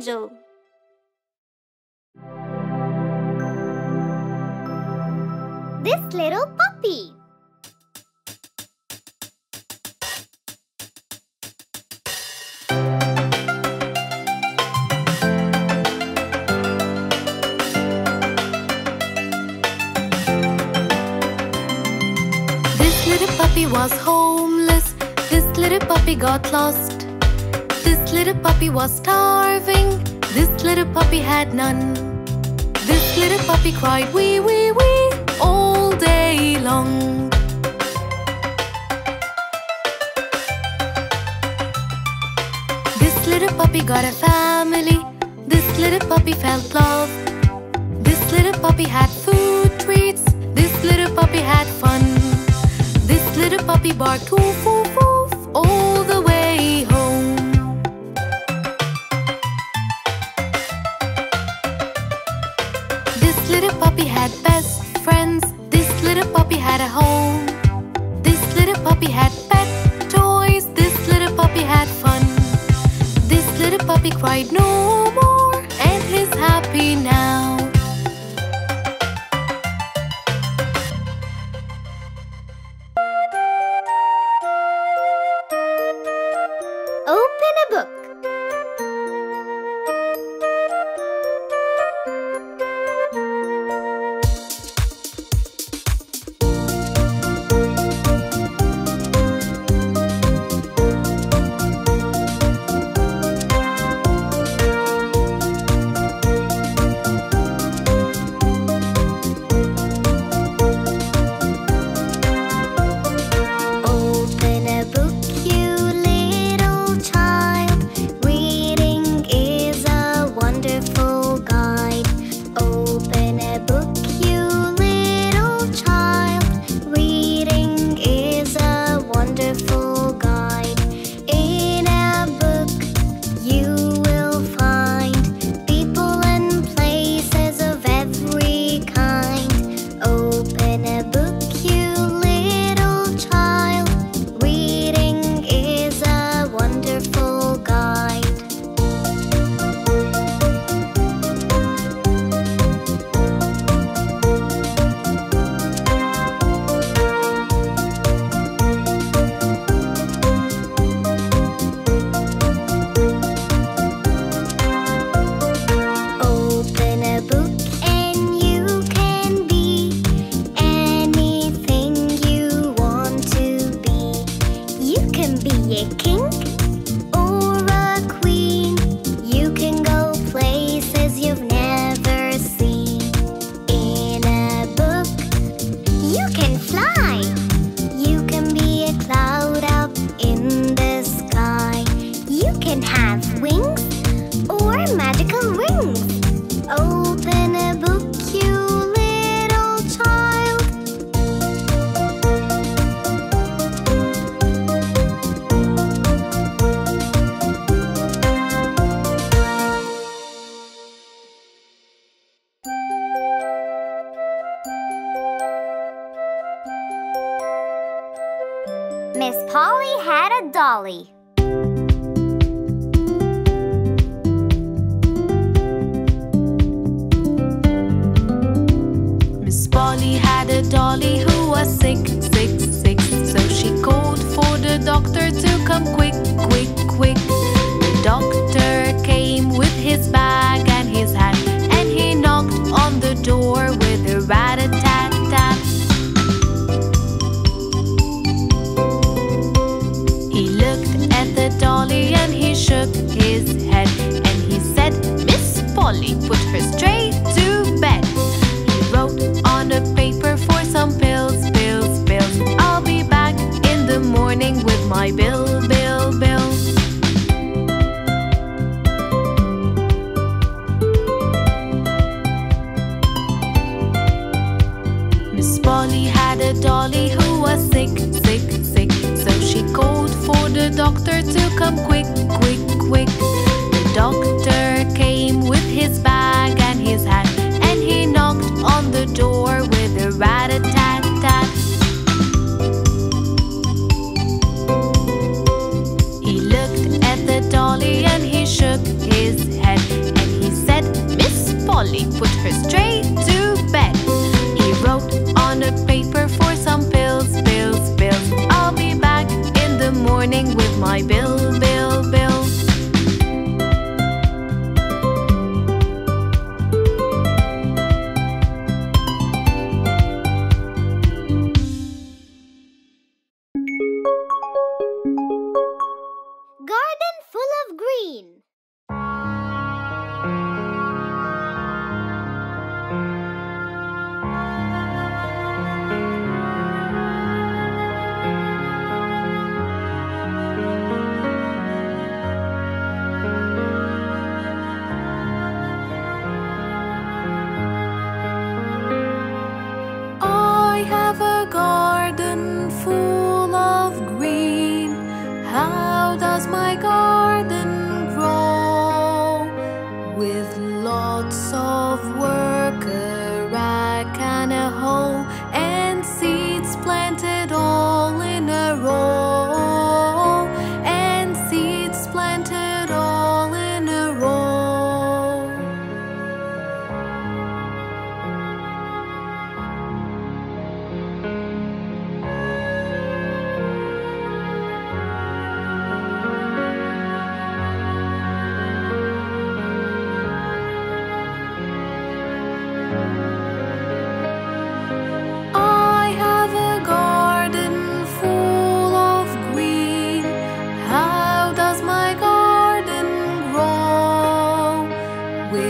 angel. This little puppy. This little puppy was homeless. This little puppy got lost. This little puppy was starving. This little puppy had none. This little puppy cried wee wee wee all day long. This little puppy got a family. This little puppy felt love. This little puppy had food treats. This little puppy had fun. This little puppy barked woof woof woof all little puppy had best friends. This little puppy had a home. This little puppy had pet toys. This little puppy had fun. This little puppy cried no more and is happy now. Had A dolly who was sick, sick, sick. So she called for the doctor to come quick, quick, quick. The doctor came with his bag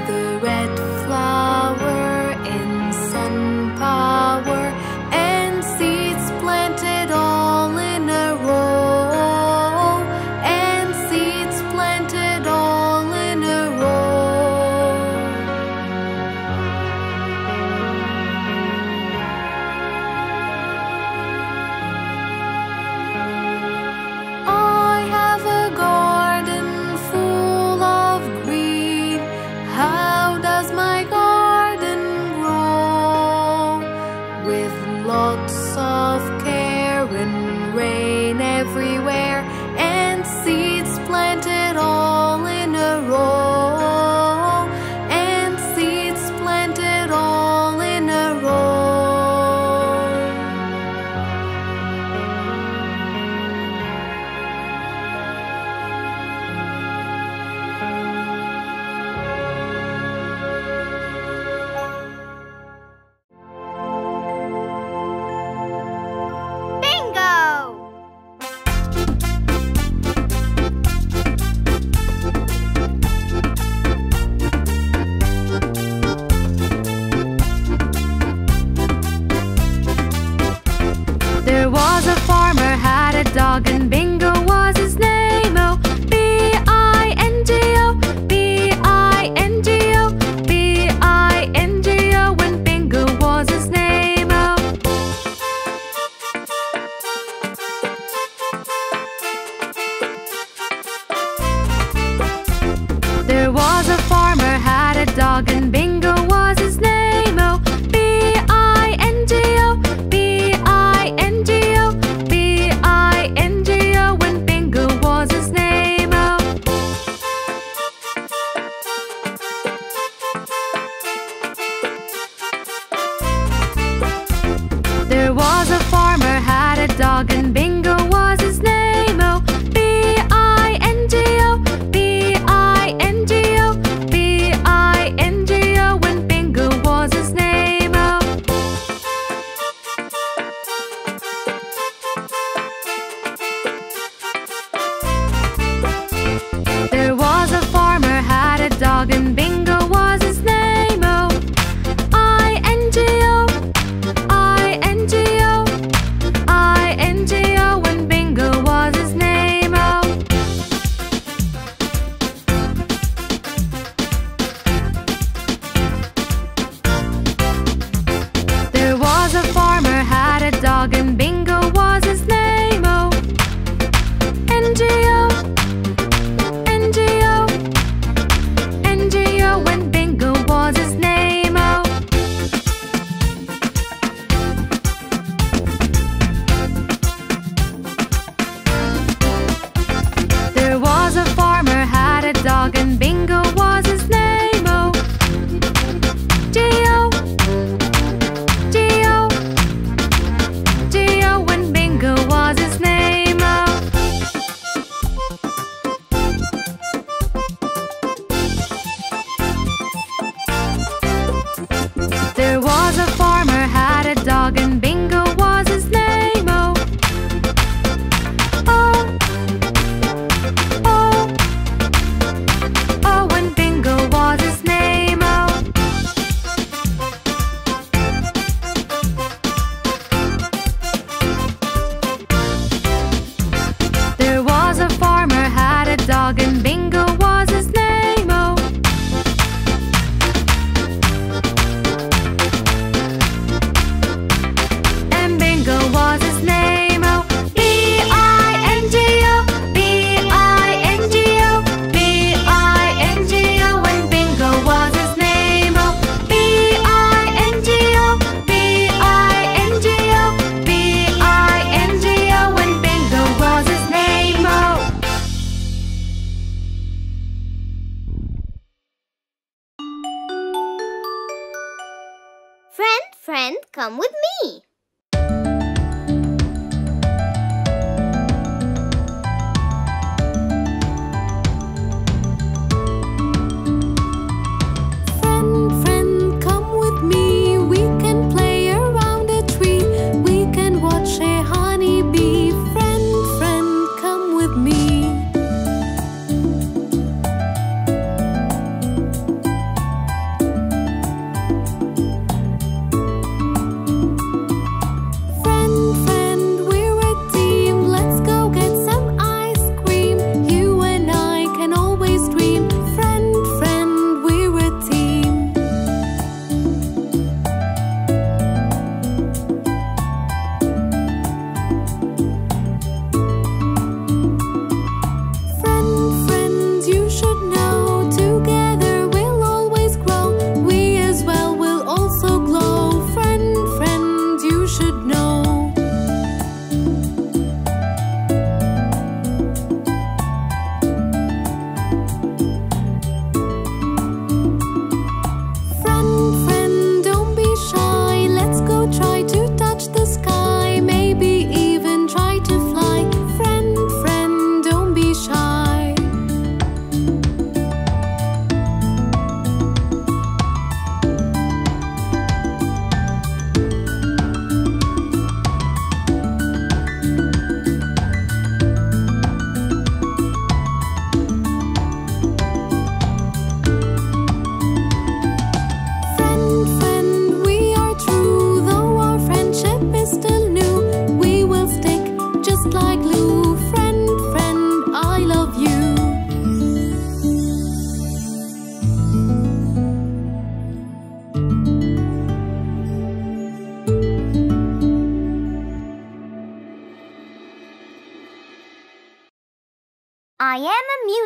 the red flag. outside.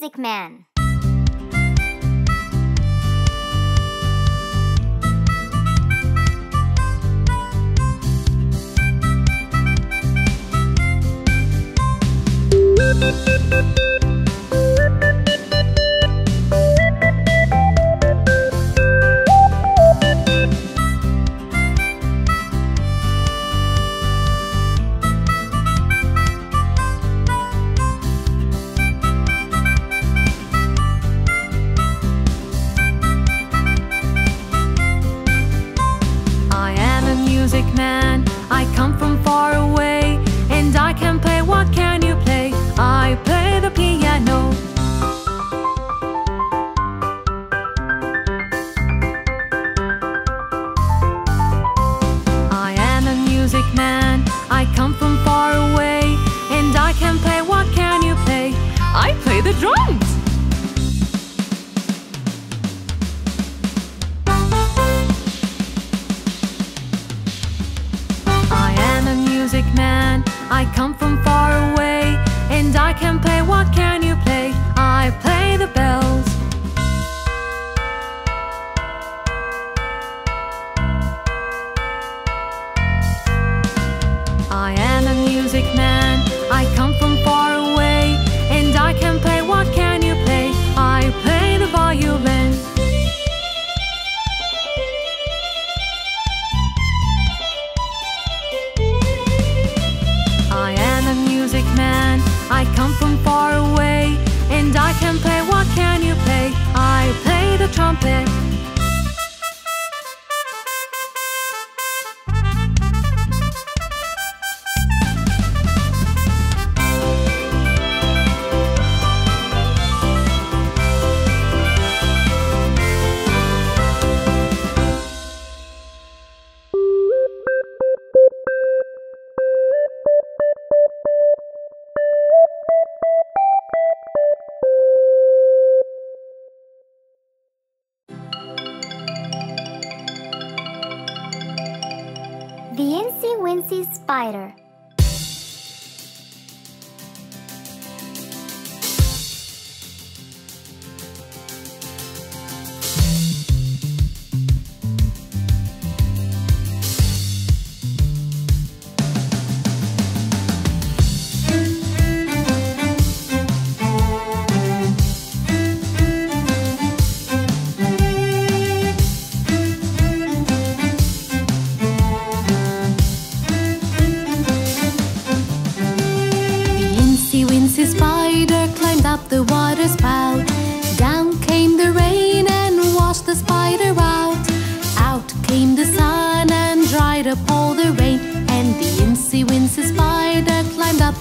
Music man. I come Spider.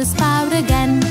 The spout again.